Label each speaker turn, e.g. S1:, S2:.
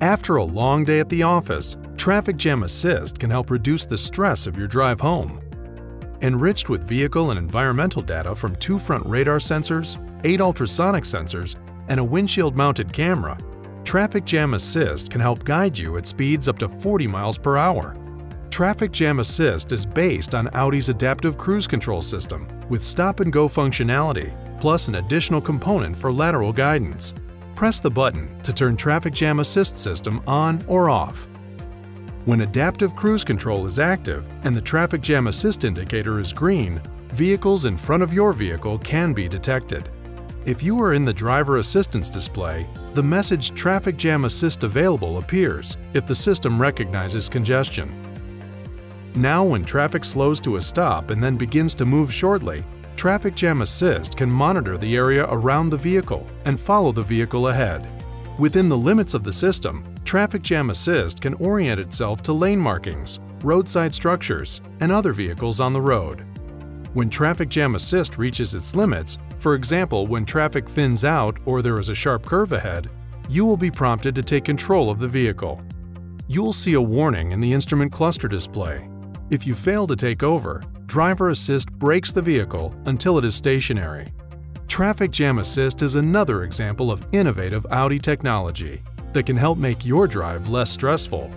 S1: After a long day at the office, Traffic Jam Assist can help reduce the stress of your drive home. Enriched with vehicle and environmental data from two front radar sensors, eight ultrasonic sensors, and a windshield-mounted camera, Traffic Jam Assist can help guide you at speeds up to 40 miles per hour. Traffic Jam Assist is based on Audi's adaptive cruise control system with stop-and-go functionality, plus an additional component for lateral guidance press the button to turn Traffic Jam Assist system on or off. When Adaptive Cruise Control is active and the Traffic Jam Assist indicator is green, vehicles in front of your vehicle can be detected. If you are in the driver assistance display, the message Traffic Jam Assist available appears if the system recognizes congestion. Now when traffic slows to a stop and then begins to move shortly, Traffic Jam Assist can monitor the area around the vehicle and follow the vehicle ahead. Within the limits of the system, Traffic Jam Assist can orient itself to lane markings, roadside structures, and other vehicles on the road. When Traffic Jam Assist reaches its limits, for example when traffic thins out or there is a sharp curve ahead, you will be prompted to take control of the vehicle. You'll see a warning in the instrument cluster display. If you fail to take over, Driver Assist brakes the vehicle until it is stationary. Traffic Jam Assist is another example of innovative Audi technology that can help make your drive less stressful